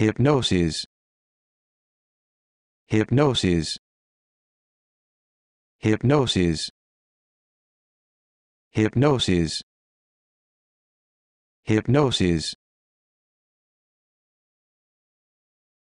hypnosis. Hypnosis. Hypnosis. Hypnosis. Hypnosis.